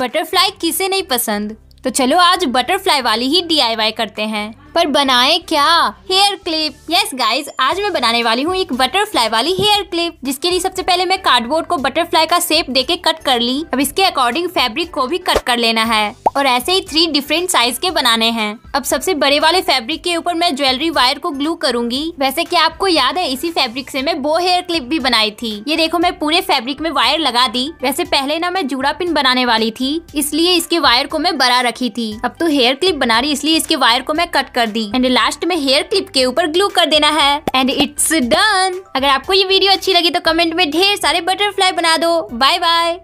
Butterfly किसे नहीं पसंद? तो चलो आज बटरफ्लाई वाली ही डी करते हैं। पर बनाए क्या? हेयर क्लिप यस गाइस आज मैं बनाने वाली हूँ एक बटरफ्लाई वाली हेयर क्लिप जिसके लिए सबसे पहले मैं कार्डबोर्ड को बटरफ्लाई का शेप देके कट कर ली। अब इसके अकॉर्डिंग फैब्रिक को भी कट कर लेना है। और ऐसे ही थ्री डिफरेंट साइज़ के बनाने हैं। अब सबसे बड़े वाले फैब्रिक के ऊपर मैं ज्वेलरी वायर को ग्लू करूँगी। वैसे क्या आपको याद है, इसी फैब्रिक से मैं बो हेयर क्लिप भी बनाई थी। ये देखो, मैं पूरे फैब्रिक में वायर लगा दी। वैसे पहले ना मैं जूड़ा पिन बनाने वाली थी, इसलिए इसके वायर को मैं बड़ा रखी थी। अब तो हेयर क्लिप बना रही इसलिए इसके वायर को मैं कट कर दी। एंड लास्ट में हेयर क्लिप के ऊपर ग्लू कर देना है। एंड इट्स डन अगर आपको ये वीडियो अच्छी लगी तो कमेंट में ढेर सारे बटरफ्लाई बना दो। Bye bye